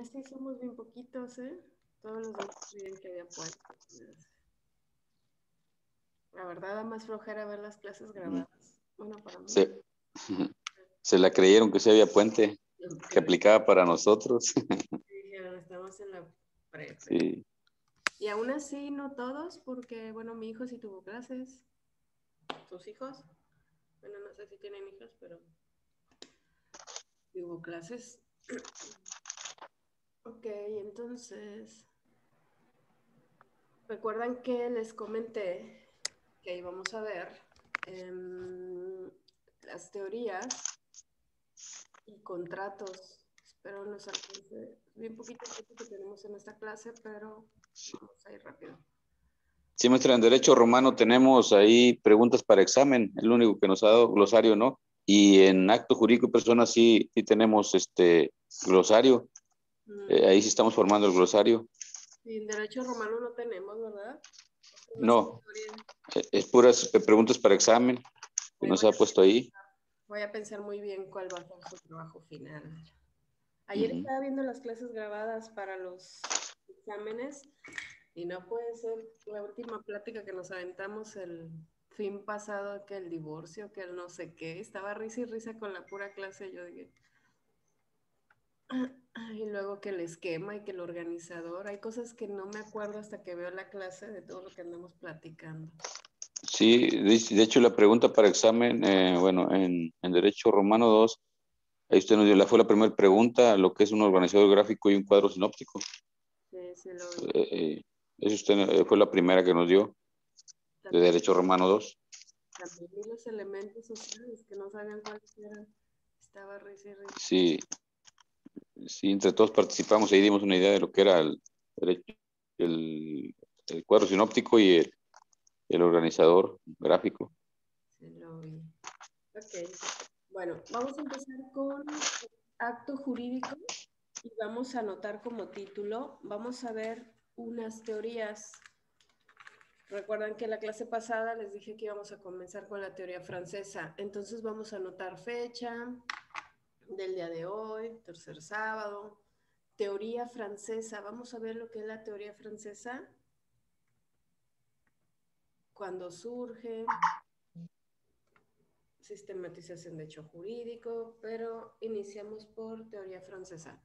así somos bien poquitos, ¿eh? Todos los demás creían que había puente. La verdad, da más flojera ver las clases grabadas. Bueno, para mí. Se, se la creyeron que sí había puente, que aplicaba para nosotros. Dijeron, estamos en la prepa. Sí. Y aún así, no todos, porque, bueno, mi hijo sí tuvo clases. ¿Tus hijos? Bueno, no sé si tienen hijos, pero tuvo clases. ok, entonces, recuerdan que les comenté que íbamos a ver em, las teorías y contratos. Espero nos alcance bien poquito tiempo que tenemos en esta clase, pero vamos a ir rápido. Sí, maestra, en Derecho Romano tenemos ahí preguntas para examen, el único que nos ha dado glosario, ¿no? Y en acto jurídico y personas sí, sí tenemos este glosario. Eh, ahí sí estamos formando el glosario. y en derecho romano no tenemos, ¿verdad? No. Eh, Es puras eh, preguntas para examen que nos ha puesto ahí. Voy a pensar muy bien cuál va a ser su trabajo final. Ayer estaba viendo las clases grabadas para los exámenes y no puede ser la última plática que nos aventamos el fin pasado, que el divorcio, que el no sé qué. Estaba risa y risa con la pura clase. Yo dije. Y luego que el esquema y que el organizador. Hay cosas que no me acuerdo hasta que veo la clase de todo lo que andamos platicando. Sí, de, de hecho la pregunta para examen, eh, bueno, en, en Derecho Romano 2, ahí usted nos dio, la fue la primera pregunta, lo que es un organizador gráfico y un cuadro sinóptico. Sí, sí lo. Eh, eso usted eh, fue la primera que nos dio de También- Derecho Romano 2. También los elementos sociales que no sabían cuáles eran. Estaba risa. Sí, sí, entre todos participamos, ahí dimos una idea de lo que era el, cuadro sinóptico y el, organizador gráfico. Ok. Bueno, vamos a empezar con acto jurídico y vamos a anotar como título, vamos a ver unas teorías. Recuerdan que la clase pasada les dije que íbamos a comenzar con la teoría francesa. Entonces vamos a anotar fecha del día de hoy, tercer sábado. Teoría francesa. Vamos a ver lo que es la teoría francesa. Cuando surge, sistematización de hecho jurídico, pero iniciamos por teoría francesa.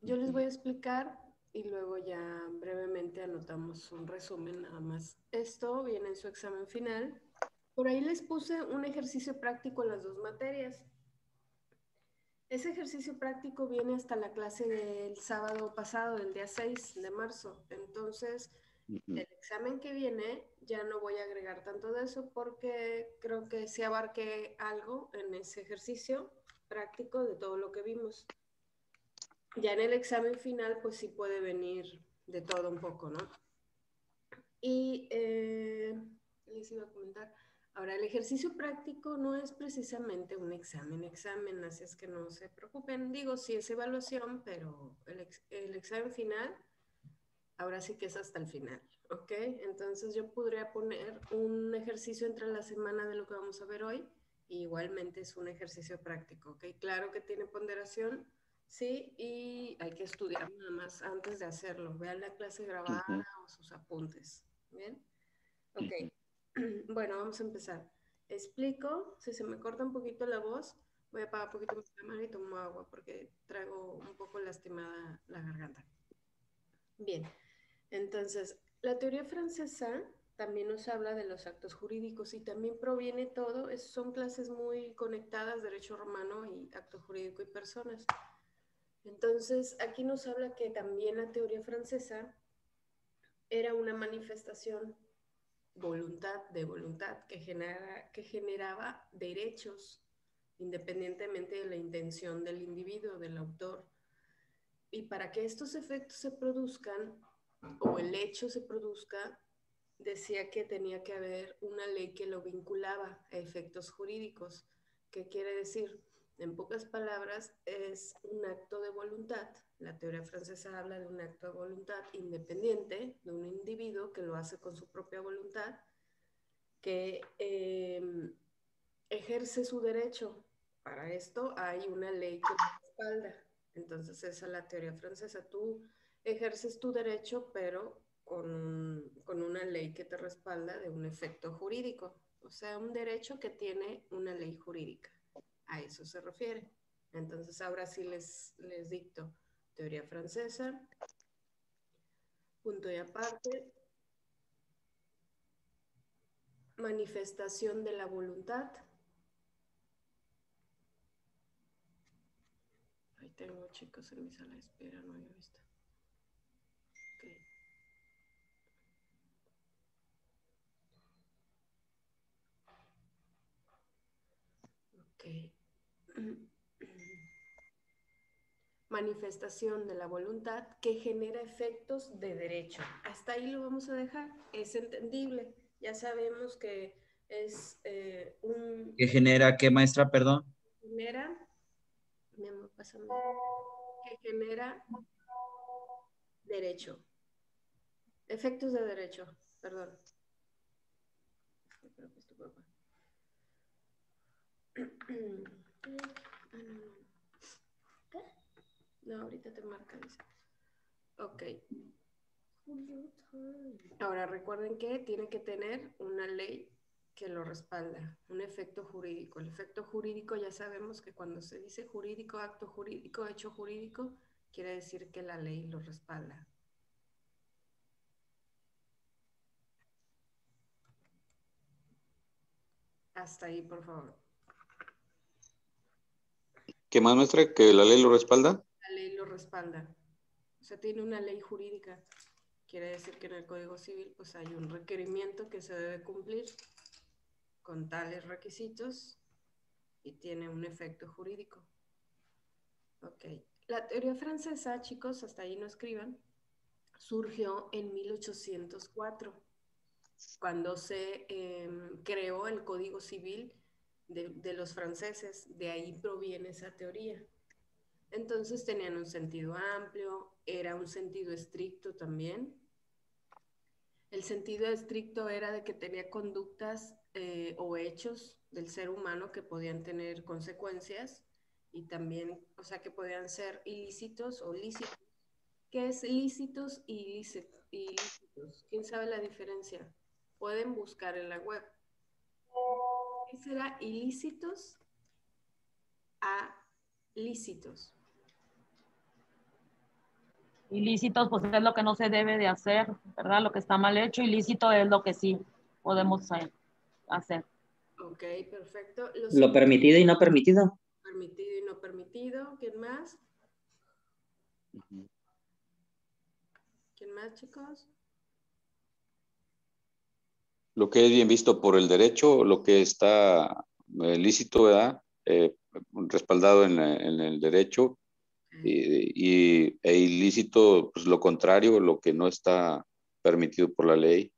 Yo les voy a explicar y luego ya brevemente anotamos un resumen nada más. Esto viene en su examen final. Por ahí les puse un ejercicio práctico en las dos materias. Ese ejercicio práctico viene hasta la clase del sábado pasado, del día 6 de marzo. Entonces, el examen que viene ya no voy a agregar tanto de eso porque creo que sí abarqué algo en ese ejercicio práctico de todo lo que vimos. Ya en el examen final, pues sí puede venir de todo un poco, ¿no? Y eh, les iba a comentar, ahora el ejercicio práctico no es precisamente un examen, examen, así es que no se preocupen. Digo, sí es evaluación, pero el, ex- el examen final ahora sí que es hasta el final, ¿ok? Entonces yo podría poner un ejercicio entre la semana de lo que vamos a ver hoy, y igualmente es un ejercicio práctico, ¿ok? Claro que tiene ponderación, sí, y hay que estudiar nada más antes de hacerlo. Vean la clase grabada o sus apuntes, ¿bien? Ok, bueno, vamos a empezar. Explico, si se me corta un poquito la voz, voy a apagar un poquito mi cámara y tomo agua porque traigo un poco lastimada la garganta. Bien, entonces, la teoría francesa también nos habla de los actos jurídicos y también proviene todo, son clases muy conectadas, derecho romano y acto jurídico y personas. Entonces, aquí nos habla que también la teoría francesa era una manifestación voluntad de voluntad que, genera, que generaba derechos independientemente de la intención del individuo, del autor. Y para que estos efectos se produzcan o el hecho se produzca, decía que tenía que haber una ley que lo vinculaba a efectos jurídicos. ¿Qué quiere decir? En pocas palabras, es un acto de voluntad. La teoría francesa habla de un acto de voluntad independiente de un individuo que lo hace con su propia voluntad, que eh, ejerce su derecho para esto hay una ley que lo respalda. Entonces, esa es la teoría francesa. Tú ejerces tu derecho, pero con, con una ley que te respalda de un efecto jurídico. O sea, un derecho que tiene una ley jurídica. A eso se refiere. Entonces, ahora sí les, les dicto teoría francesa. Punto y aparte. Manifestación de la voluntad. Ahí tengo chicos en mi sala de espera, no había visto. Manifestación de la voluntad que genera efectos de derecho. Hasta ahí lo vamos a dejar. Es entendible. Ya sabemos que es eh, un... ¿Que genera qué, maestra? Perdón. Genera... Que genera derecho. Efectos de derecho, perdón. No, ahorita te marca, dice. Ok. Ahora recuerden que tiene que tener una ley que lo respalda, un efecto jurídico. El efecto jurídico ya sabemos que cuando se dice jurídico, acto jurídico, hecho jurídico, quiere decir que la ley lo respalda. Hasta ahí, por favor. ¿Qué más muestra que la ley lo respalda? La ley lo respalda. O sea, tiene una ley jurídica. Quiere decir que en el Código Civil pues hay un requerimiento que se debe cumplir con tales requisitos y tiene un efecto jurídico. Ok. La teoría francesa, chicos, hasta ahí no escriban, surgió en 1804, cuando se em, creó el Código Civil de, los franceses, de ahí proviene esa teoría. Entonces tenían un sentido amplio, era un sentido estricto también. El sentido estricto era de que tenía conductas eh, o hechos del ser humano que podían tener consecuencias y también, o sea, que podían ser ilícitos o lícitos. ¿Qué es lícitos y ilícitos? ¿Quién sabe la diferencia? Pueden buscar en la web. ¿Qué será ilícitos a lícitos? Ilícitos, pues es lo que no se debe de hacer, ¿verdad? Lo que está mal hecho. Ilícito es lo que sí podemos hacer. Ok, perfecto. lo permitido y no permitido. Permitido y no permitido. ¿Quién más? ¿Quién más, chicos? Lo que es bien visto por el derecho, lo que está eh, lícito, ¿verdad? Eh, respaldado en, el derecho y, e ilícito, pues lo contrario, lo que no está permitido por la ley.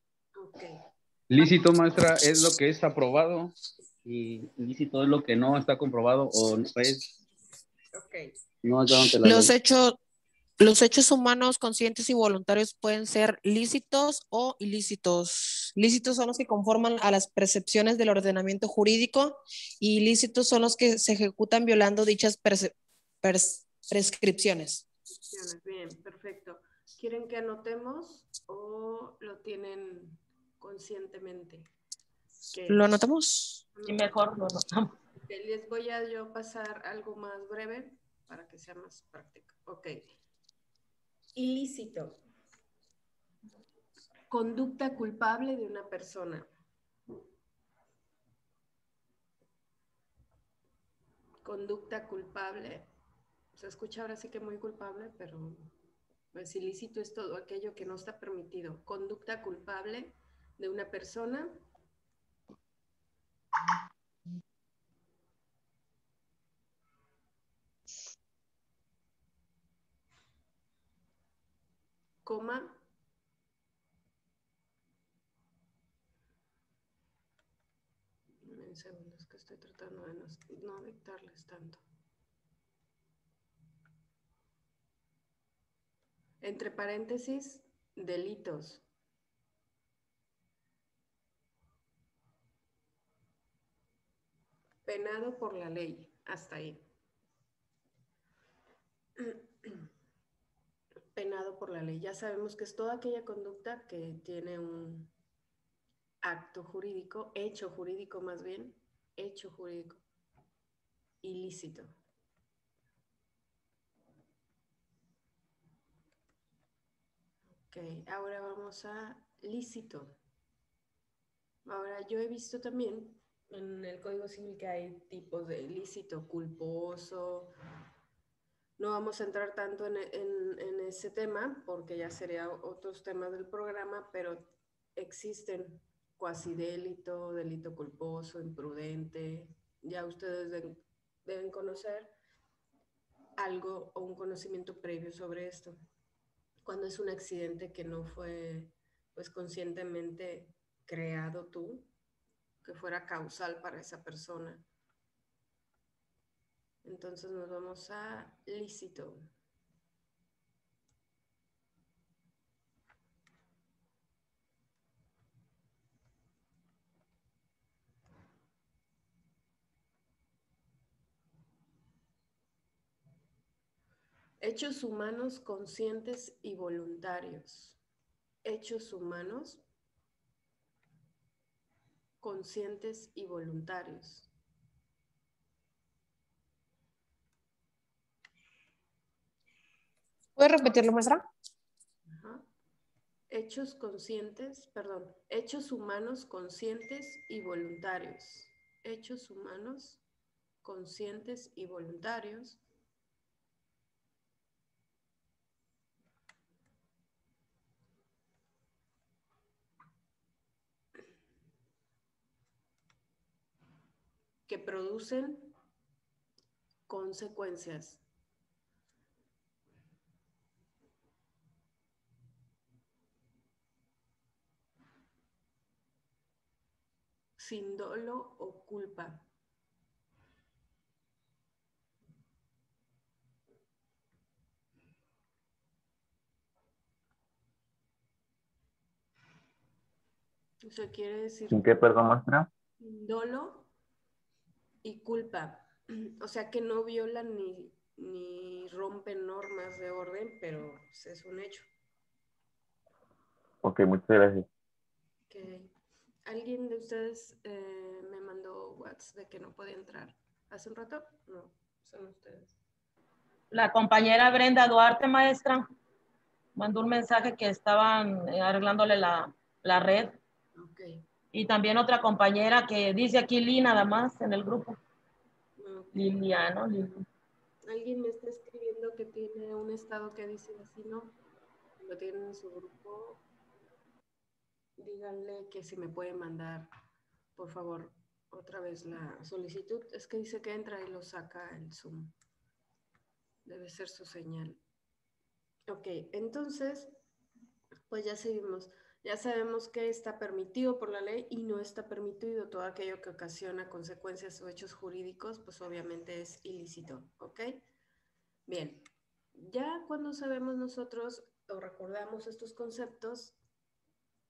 Lícito, maestra, es lo que es aprobado y ilícito es lo que no está comprobado o no es. No, Los hechos los hechos humanos conscientes y voluntarios pueden ser lícitos o ilícitos. Lícitos son los que conforman a las percepciones del ordenamiento jurídico y ilícitos son los que se ejecutan violando dichas prescripciones. Bien, perfecto. ¿Quieren que anotemos o lo tienen conscientemente? ¿Lo anotamos? Y mejor lo anotamos. Les voy a yo pasar algo más breve para que sea más práctico. Ok. Ilícito. Conducta culpable de una persona. Conducta culpable. Se escucha ahora sí que muy culpable, pero pues ilícito es todo aquello que no está permitido. Conducta culpable de una persona coma, en segundos que estoy tratando de no, no dictarles tanto. Entre paréntesis, delitos. penado por la ley. Hasta ahí. Penado por la ley. Ya sabemos que es toda aquella conducta que tiene un acto jurídico, hecho jurídico más bien, hecho jurídico, ilícito. Ok, ahora vamos a lícito. Ahora yo he visto también en el Código Civil que hay tipos de ilícito, culposo. No vamos a entrar tanto en, ese tema porque ya sería otros temas del programa, pero existen cuasi delito, delito culposo, imprudente. Ya ustedes deben, conocer algo o un conocimiento previo sobre esto. Cuando es un accidente que no fue pues conscientemente creado tú, que fuera causal para esa persona. Entonces nos vamos a lícito. Hechos humanos conscientes y voluntarios. Hechos humanos conscientes y voluntarios. ¿Puede repetirlo, maestra? Hechos conscientes, perdón, hechos humanos conscientes y voluntarios. Hechos humanos conscientes y voluntarios que producen consecuencias. Sin dolo o culpa. Eso quiere decir... ¿Sin qué, perdón, maestra? Sin dolo y culpa. O sea que no violan ni, ni rompen normas de orden, pero pues, es un hecho. Ok, muchas gracias. ¿Alguien de ustedes eh, me mandó WhatsApp de que no podía entrar hace un rato? No, son ustedes. La compañera Brenda Duarte, maestra, mandó un mensaje que estaban eh, arreglándole la, la red. Okay. Y también otra compañera que dice aquí Lee nada más en el grupo. Liliano, Alguien me está escribiendo que tiene un estado que dice así, ¿no? Lo tienen en su grupo. Díganle que si me puede mandar, por favor, otra vez la solicitud. Es que dice que entra y lo saca el Zoom. Debe ser su señal. Ok, entonces, pues ya seguimos. Ya sabemos que está permitido por la ley y no está permitido todo aquello que ocasiona consecuencias o hechos jurídicos, pues obviamente es ilícito, ¿ok? Bien, ya cuando sabemos nosotros o recordamos estos conceptos,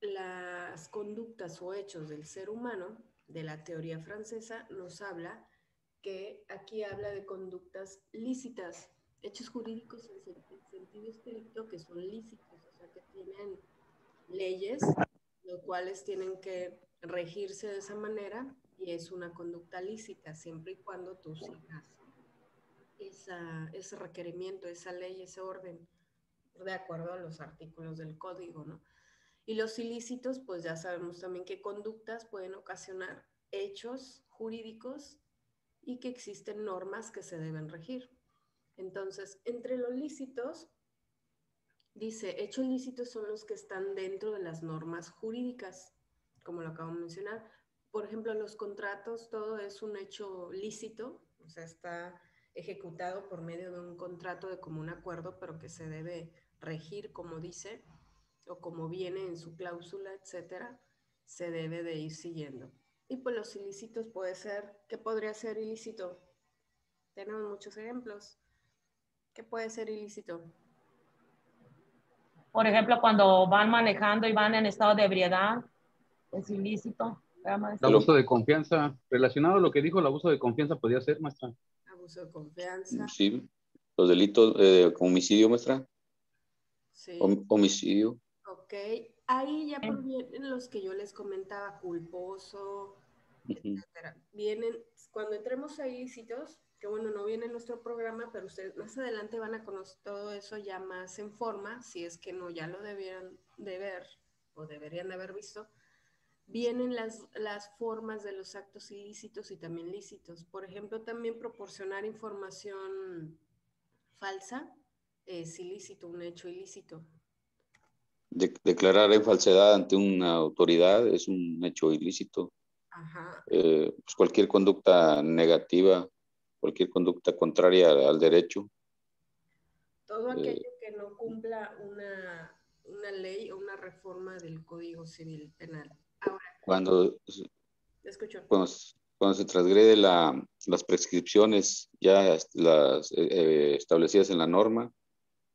las conductas o hechos del ser humano de la teoría francesa nos habla que aquí habla de conductas lícitas, hechos jurídicos en sentido estricto que son lícitos, o sea, que tienen leyes, los cuales tienen que regirse de esa manera y es una conducta lícita siempre y cuando tú sigas ese requerimiento, esa ley, ese orden, de acuerdo a los artículos del código, ¿no? Y los ilícitos, pues ya sabemos también qué conductas pueden ocasionar hechos jurídicos y que existen normas que se deben regir. Entonces, entre los lícitos Dice, hechos lícitos son los que están dentro de las normas jurídicas, como lo acabo de mencionar. Por ejemplo, los contratos, todo es un hecho lícito, o sea, está ejecutado por medio de un contrato de común acuerdo, pero que se debe regir, como dice, o como viene en su cláusula, etcétera, se debe de ir siguiendo. Y pues los ilícitos puede ser, ¿qué podría ser ilícito? Tenemos muchos ejemplos. ¿Qué puede ser ilícito? Por ejemplo, cuando van manejando y van en estado de ebriedad, es ilícito. El abuso de confianza, relacionado a lo que dijo, el abuso de confianza podría ser, maestra. Abuso de confianza. Sí, los delitos, eh, homicidio, maestra. Sí. homicidio. Ok, ahí ya provienen los que yo les comentaba, culposo, etcétera. Vienen, cuando entremos a ilícitos, que bueno, no viene en nuestro programa, pero ustedes más adelante van a conocer todo eso ya más en forma, si es que no ya lo debieran de ver o deberían de haber visto, vienen las, las formas de los actos ilícitos y también lícitos. Por ejemplo, también proporcionar información falsa es ilícito, un hecho ilícito. Declarar en falsedad ante una autoridad es un hecho ilícito. Ajá. Eh, pues cualquier conducta negativa, cualquier conducta contraria al derecho. Todo eh, aquello que no cumpla una, una ley o una reforma del Código Civil Penal. Ahora, cuando, cuando, se transgrede la, las prescripciones ya las, eh, eh, establecidas en la norma,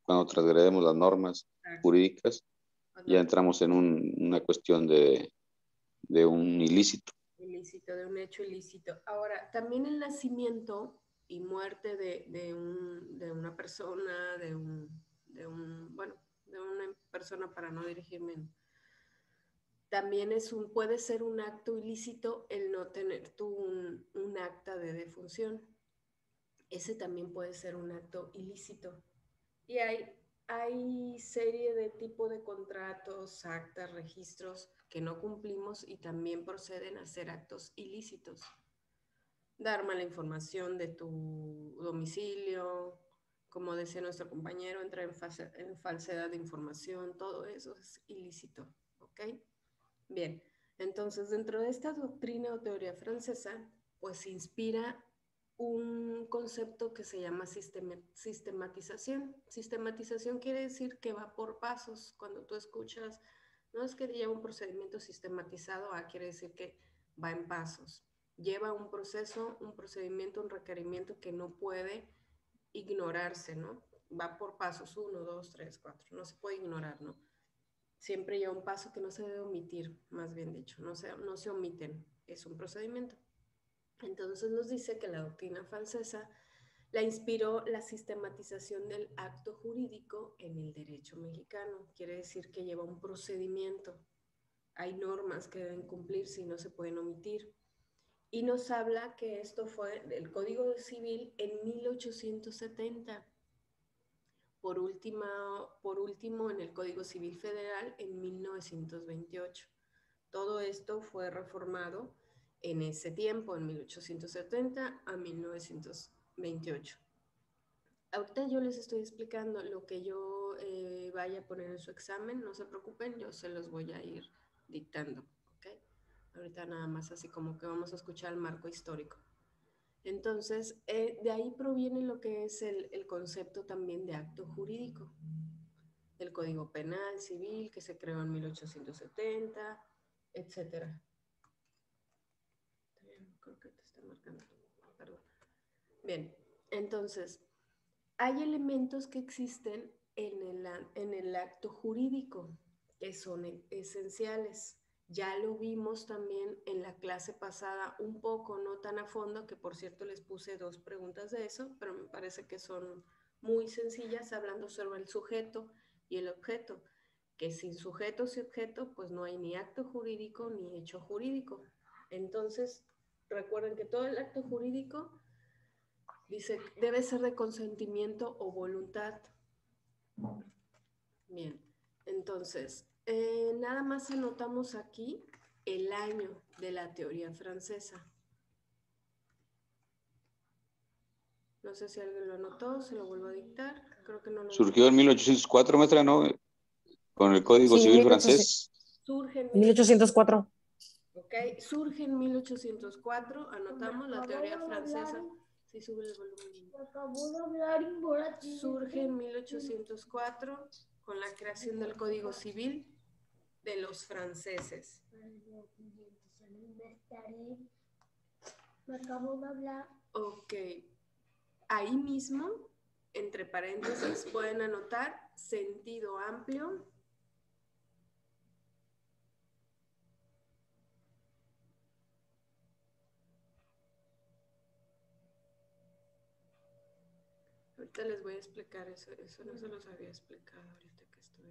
cuando transgredemos las normas jurídicas, ya entramos en un, una cuestión de, de un ilícito. Ilícito, de un hecho ilícito. Ahora, también el nacimiento y muerte de, de, un, de una persona, de un, de un, bueno, de una persona para no dirigirme también es un, puede ser un acto ilícito el no tener tú un, un acta de defunción. Ese también puede ser un acto ilícito. Y hay, hay serie de tipo de contratos, actas, registros que no cumplimos y también proceden a ser actos ilícitos. Dar mala información de tu domicilio, como decía nuestro compañero, entrar en, en falsedad de información, todo eso es ilícito. ¿Ok? Bien, entonces dentro de esta doctrina o teoría francesa, pues se inspira un concepto que se llama sistematización. Sistematización quiere decir que va por pasos. Cuando tú escuchas, no es que lleva un procedimiento sistematizado, ah, quiere decir que va en pasos. Lleva un proceso, un procedimiento, un requerimiento que no puede ignorarse, ¿no? Va por pasos, uno, dos, tres, cuatro, no se puede ignorar, ¿no? siempre lleva un paso que no se debe omitir, más bien dicho, no se, no se omiten, es un procedimiento. Entonces nos dice que la doctrina francesa la inspiró la sistematización del acto jurídico en el derecho mexicano. Quiere decir que lleva un procedimiento. Hay normas que deben cumplirse y no se pueden omitir. Y nos habla que esto fue el Código Civil en 1870 por, por último en el Código Civil Federal en 1928. Todo esto fue reformado en ese tiempo, en 1870 a 1928. Ahorita yo les estoy explicando lo que yo eh, vaya a poner en su examen, no se preocupen, yo se los voy a ir dictando. ¿okay? Ahorita nada más así como que vamos a escuchar el marco histórico. Entonces, eh, de ahí proviene lo que es el, concepto también de acto jurídico. El Código Penal, Civil, que se creó en 1870, etc. Bien, entonces, hay elementos que existen en el, en el acto jurídico que son esenciales. Ya lo vimos también en la clase pasada un poco, no tan a fondo, que por cierto les puse dos preguntas de eso, pero me parece que son muy sencillas hablando sobre el sujeto y el objeto, que sin sujetos y objeto pues no hay ni acto jurídico ni hecho jurídico. Entonces, recuerden que todo el acto jurídico dice debe ser de consentimiento o voluntad. Bien, entonces, eh, nada más anotamos aquí el año de la teoría francesa. No sé si alguien lo anotó, se lo vuelvo a dictar. Creo que no lo Surgió en 1804, maestra, ¿no? Con el Código Civil francés. Surge en 1804. Ok, surge en 1804, anotamos la teoría francesa. Sí, sube el volumen. Surge en 1804 con la creación del Código Civil de los franceses. Ok. Ahí mismo, entre paréntesis, pueden anotar sentido amplio. Ahorita les voy a explicar eso. Eso no se los había explicado ahorita que estoy.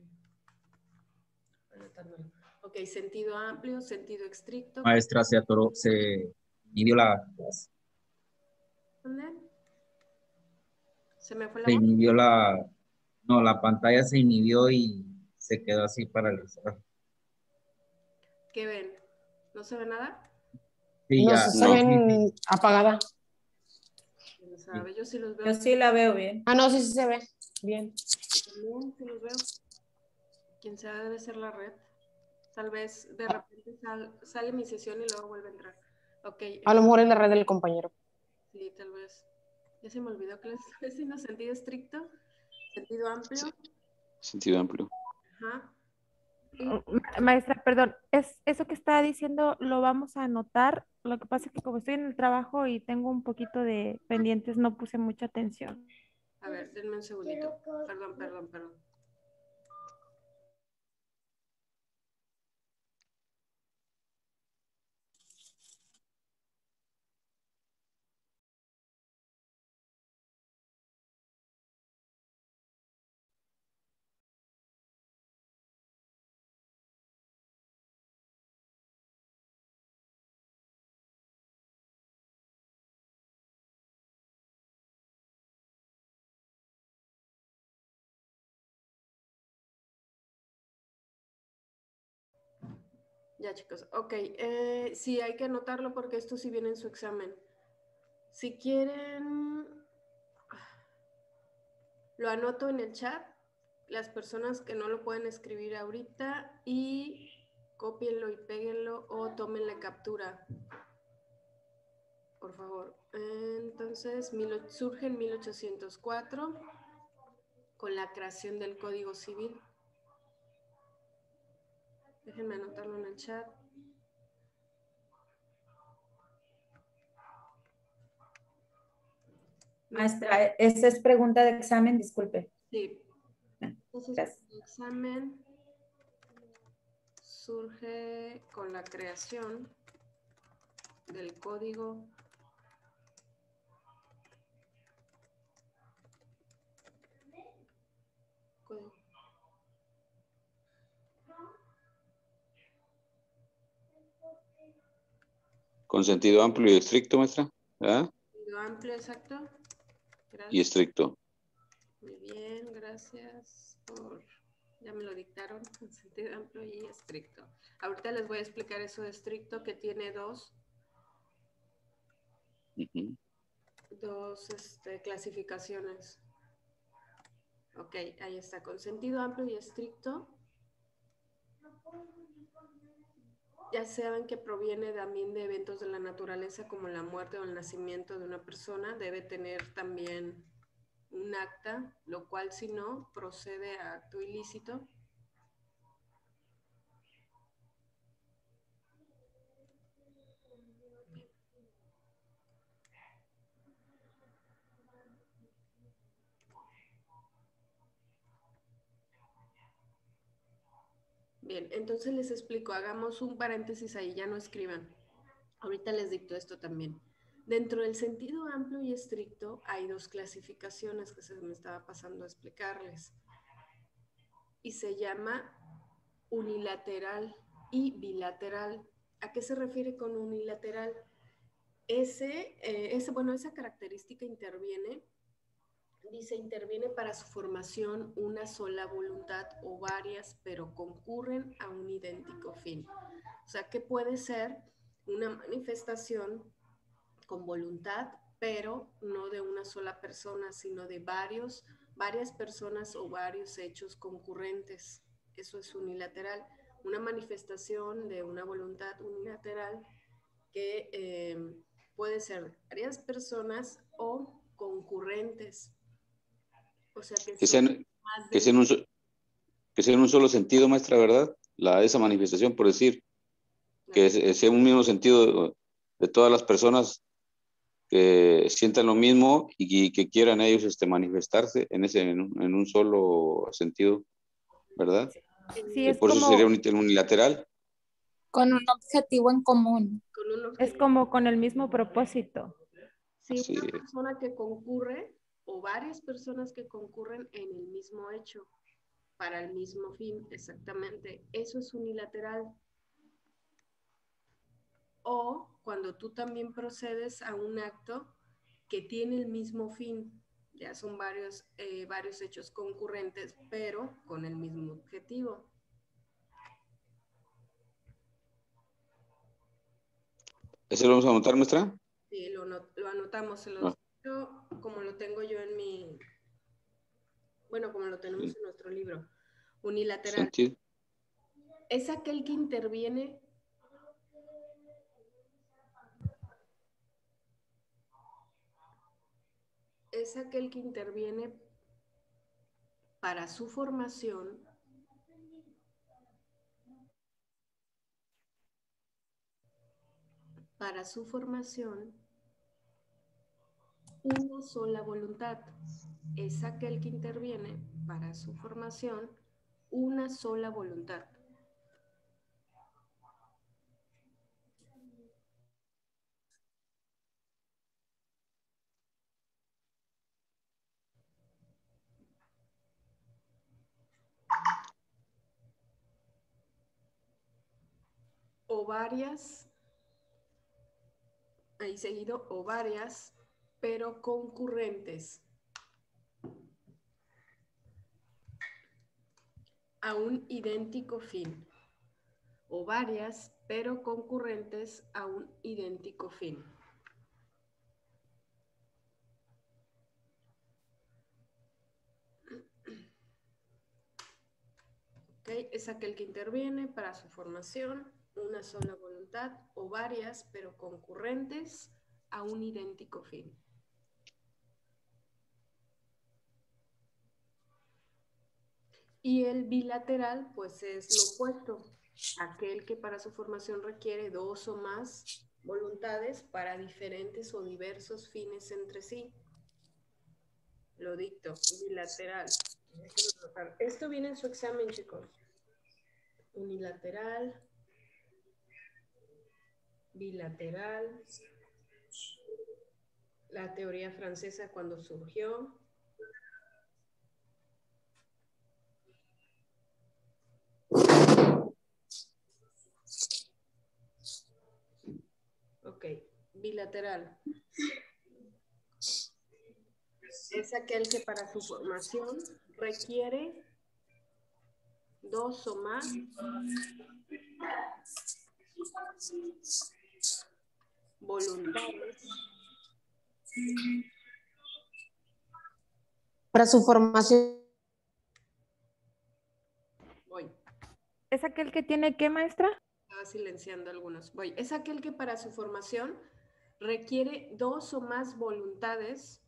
Ok, sentido amplio, sentido estricto. Maestra, se atoró, se inhibió la ¿Dónde? Se me fue la Se inhibió la, no, la pantalla se inhibió y se quedó así paralizada. ¿Qué ven? ¿No se ve nada? Sí, ya. Se ven apagada. Yo sí los veo. Yo sí la veo bien. Ah, no, sí, sí se ve. Bien. También sí los veo. Quién sabe, debe ser la red. Tal vez de repente sale mi sesión y luego vuelve a entrar. Okay. A lo mejor es la red del compañero. Sí, tal vez. Ya se me olvidó que les estoy diciendo sentido estricto, sentido amplio. Sentido amplio. Ajá. Maestra, perdón, es eso que está diciendo lo vamos a anotar. Lo que pasa es que como estoy en el trabajo y tengo un poquito de pendientes, no puse mucha atención. A ver, denme un segundito. Perdón, perdón, perdón. Ya chicos, ok, eh, sí hay que anotarlo porque esto sí viene en su examen. Si quieren, lo anoto en el chat, las personas que no lo pueden escribir ahorita y copienlo y péguenlo o tomen la captura. Por favor. Entonces, surge en 1804 con la creación del Código Civil. Déjenme anotarlo en el chat. Maestra, esa es pregunta de examen, disculpe. Sí. Entonces, el examen surge con la creación del código Con sentido amplio y estricto, maestra. Sentido amplio, exacto. Y estricto. Muy bien, gracias por... Ya me lo dictaron, con sentido amplio y estricto. Ahorita les voy a explicar eso de estricto que tiene dos. Dos este, clasificaciones. Ok, ahí está, con sentido amplio y estricto ya saben que proviene también de eventos de la naturaleza como la muerte o el nacimiento de una persona, debe tener también un acta, lo cual si no procede a acto ilícito. Entonces les explico, hagamos un paréntesis ahí, ya no escriban. Ahorita les dicto esto también. Dentro del sentido amplio y estricto hay dos clasificaciones que se me estaba pasando a explicarles. Y se llama unilateral y bilateral. ¿A qué se refiere con unilateral? Ese, eh, ese, bueno, esa característica interviene dice, interviene para su formación una sola voluntad o varias, pero concurren a un idéntico fin. O sea, que puede ser una manifestación con voluntad, pero no de una sola persona, sino de varios, varias personas o varios hechos concurrentes. Eso es unilateral. Una manifestación de una voluntad unilateral que eh, puede ser varias personas o concurrentes. O sea, que, que sean, que, sea en un, que sea en un solo sentido, maestra, ¿verdad? La, esa manifestación, por decir, que sea un mismo sentido de, todas las personas que sientan lo mismo y, que quieran ellos este, manifestarse en, ese, en, un, solo sentido, ¿verdad? Sí, es por eso sería un, unilateral. Con un objetivo en común. Es como con el mismo propósito. Sí, una persona que concurre o varias personas que concurren en el mismo hecho para el mismo fin, exactamente. Eso es unilateral. O cuando tú también procedes a un acto que tiene el mismo fin, ya son varios, eh, varios hechos concurrentes, pero con el mismo objetivo. ¿Ese lo vamos a anotar, maestra? Sí, lo, anotamos, se lo, ah. Como lo tengo yo en mi, bueno, como lo tenemos en nuestro libro, unilateral. Es aquel que interviene es aquel que interviene para su formación para su formación una sola voluntad. Es aquel que interviene para su formación una sola voluntad. o varias, ahí seguido, o varias, pero concurrentes. a un idéntico fin, o varias, pero concurrentes a un idéntico fin. Okay, es aquel que interviene para su formación, una sola voluntad o varias, pero concurrentes a un idéntico fin. Y el bilateral, pues es lo opuesto, aquel que para su formación requiere dos o más voluntades para diferentes o diversos fines entre sí. Lo dicto, bilateral. Esto viene en su examen, chicos. Unilateral, bilateral, la teoría francesa cuando surgió. Ok, bilateral. Es aquel que para su formación requiere dos o más voluntades. Para su formación. Voy. ¿Es aquel que tiene qué, maestra? Estaba silenciando algunos. Voy. Es aquel que para su formación requiere dos o más voluntades.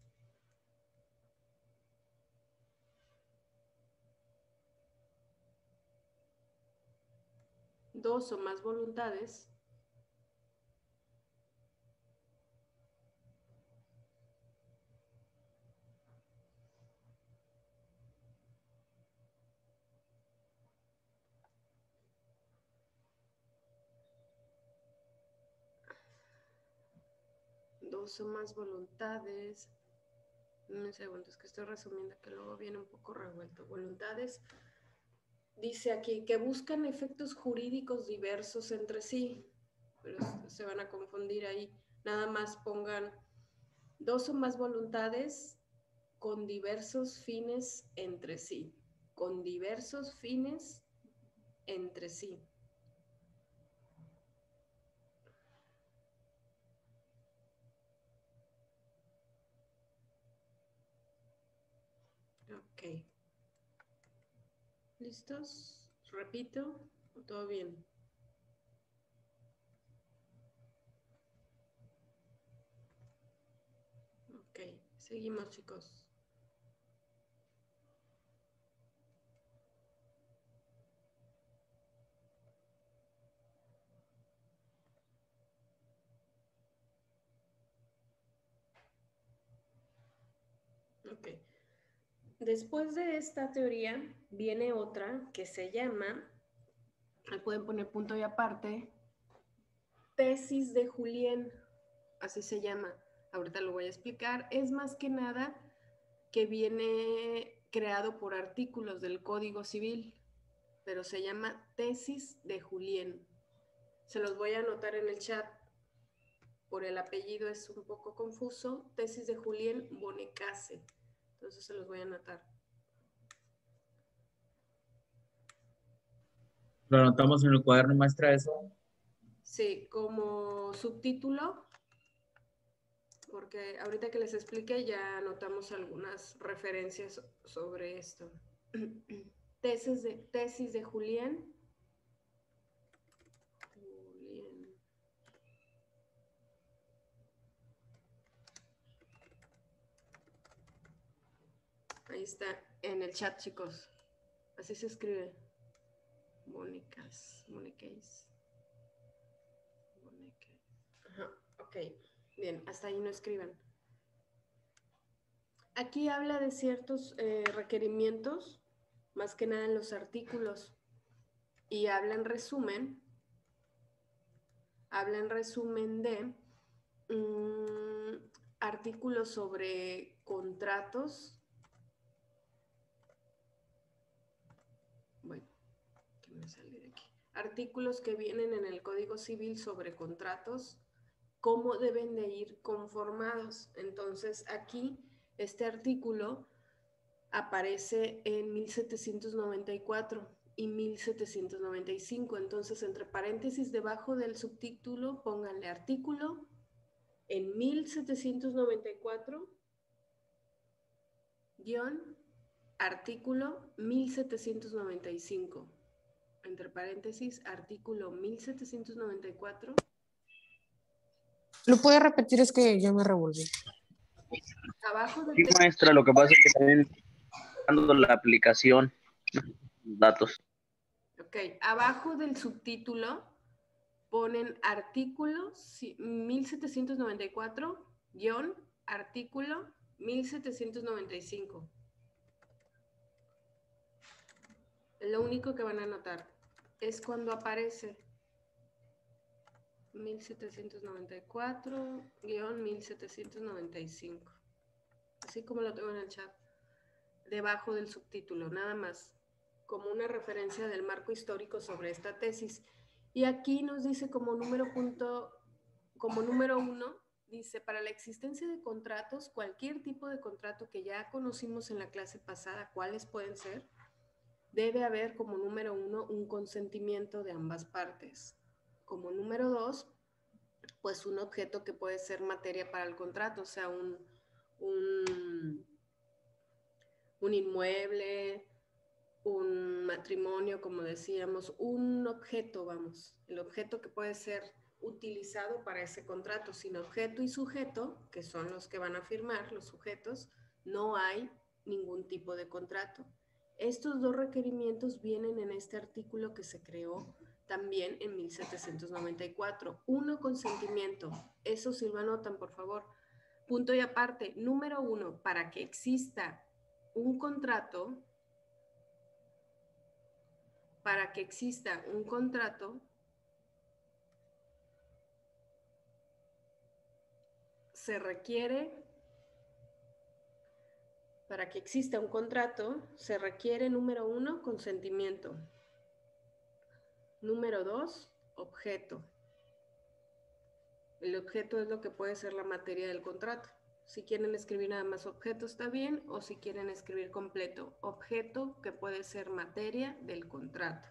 Dos o más voluntades son más voluntades. Un segundo, es que estoy resumiendo que luego viene un poco revuelto. Voluntades, dice aquí, que buscan efectos jurídicos diversos entre sí, pero se van a confundir ahí. Nada más pongan dos o más voluntades con diversos fines entre sí, con diversos fines entre sí. ¿Listos? Repito, ¿todo bien? Ok, seguimos chicos. Okay. Después de esta teoría viene otra que se llama, pueden poner punto y aparte, tesis de Julián, así se llama. Ahorita lo voy a explicar. Es más que nada que viene creado por artículos del Código Civil, pero se llama Tesis de Julián. Se los voy a anotar en el chat. Por el apellido es un poco confuso. Tesis de Julián Bonecase. Entonces se los voy a anotar. ¿Lo anotamos en el cuaderno, maestra, eso? Sí, como subtítulo, porque ahorita que les expliqué ya anotamos algunas referencias sobre esto. tesis de, tesis de. Julián. Ahí está, en el chat, chicos. Así se escribe. Mónicas, Mónicas. Ajá, ok, bien, hasta ahí no escriban. Aquí habla de ciertos eh, requerimientos, más que nada en los artículos, y habla en resumen, habla en resumen de mm, artículos sobre contratos. Bueno, Artículos que vienen en el Código Civil sobre contratos, cómo deben de ir conformados. Entonces, aquí este artículo aparece en 1794 y 1795. Entonces, entre paréntesis, debajo del subtítulo, pónganle artículo en 1794, guion, artículo 1795. Entre paréntesis, artículo 1794. ¿Lo puede repetir? Es que yo me revolví. Abajo sí, maestra, lo que pasa es que también dando la aplicación, datos. Ok, abajo del subtítulo ponen artículo 1794, guion, artículo 1795. Lo único que van a notar es cuando aparece 1794-1795. Así como lo tengo en el chat. Debajo del subtítulo, nada más. Como una referencia del marco histórico sobre esta tesis. Y aquí nos dice como número punto, como número uno, dice, para la existencia de contratos, cualquier tipo de contrato que ya conocimos en la clase pasada, ¿cuáles pueden ser? Debe haber como número uno un consentimiento de ambas partes. Como número dos, pues un objeto que puede ser materia para el contrato, o sea, un, un, un inmueble, un matrimonio, como decíamos, un objeto, vamos, el objeto que puede ser utilizado para ese contrato. Sin objeto y sujeto, que son los que van a firmar, los sujetos, no hay ningún tipo de contrato. Estos dos requerimientos vienen en este artículo que se creó también en 1794. Uno, consentimiento. Eso sí lo anotan, por favor. Punto y aparte. Número uno, para que exista un contrato, para que exista un contrato, se requiere, para que exista un contrato, se requiere, número uno, consentimiento. Número dos, objeto. El objeto es lo que puede ser la materia del contrato. Si quieren escribir nada más objeto está bien o si quieren escribir completo objeto que puede ser materia del contrato.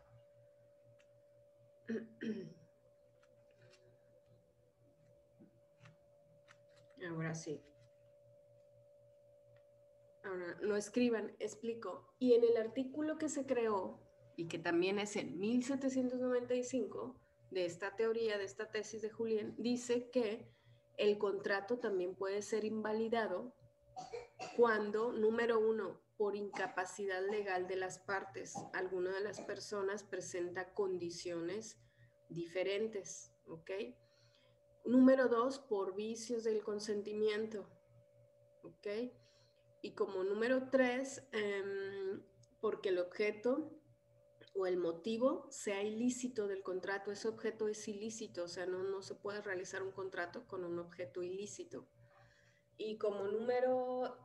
Ahora sí. No escriban, explico. Y en el artículo que se creó, y que también es en 1795 de esta teoría, de esta tesis de Julián, dice que el contrato también puede ser invalidado cuando, número uno, por incapacidad legal de las partes, alguna de las personas presenta condiciones diferentes, ¿ok? Número dos, por vicios del consentimiento, ¿ok? Y como número tres, em, porque el objeto o el motivo sea ilícito del contrato, ese objeto es ilícito, o sea, no, no se puede realizar un contrato con un objeto ilícito. Y como número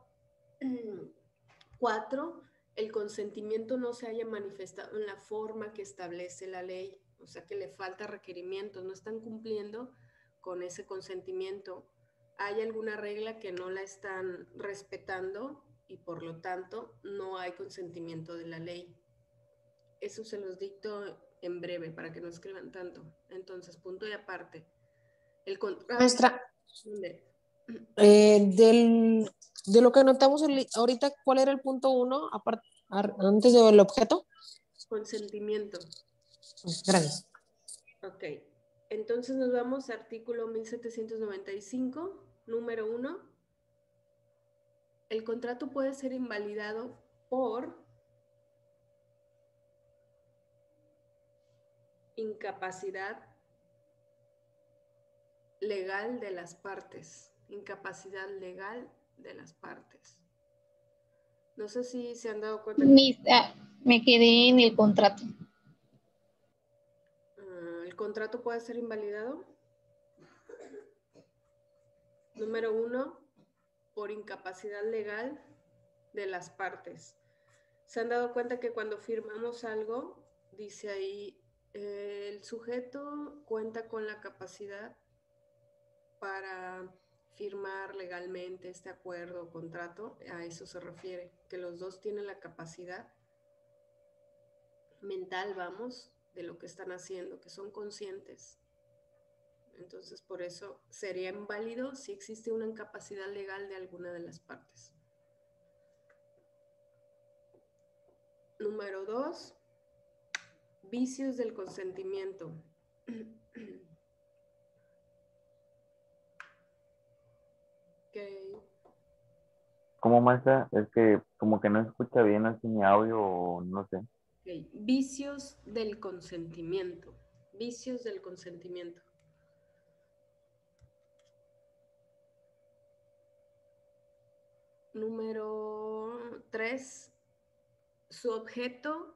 Cuatro, el consentimiento no se haya manifestado en la forma que establece la ley, o sea que le falta requerimientos, no están cumpliendo con ese consentimiento. Hay alguna regla que no la están respetando y por lo tanto no hay consentimiento de la ley. Eso se los dicto en breve para que no escriban tanto. Entonces, punto y aparte. El contrato. Maestra, eh, del, de lo que anotamos ahorita, ¿cuál era el punto uno antes del objeto? Consentimiento. Gracias. Ok. Entonces nos vamos a artículo 1795, número uno. El contrato puede ser invalidado por incapacidad legal de las partes. Incapacidad legal de las partes. No sé si se han dado cuenta. me quedé en el contrato. Ah, ¿El contrato puede ser invalidado? Número uno, por incapacidad legal de las partes. ¿Se han dado cuenta que cuando firmamos algo, dice ahí, el sujeto cuenta con la capacidad para firmar legalmente este acuerdo o contrato, a eso se refiere, que los dos tienen la capacidad mental, vamos, de lo que están haciendo, que son conscientes. Entonces, por eso sería inválido si existe una incapacidad legal de alguna de las partes. Número dos, vicios del consentimiento. ¿Cómo maestra? Es que como que no escucha bien así mi audio o no sé. Vicios del consentimiento. Vicios del consentimiento. Número tres. Su objeto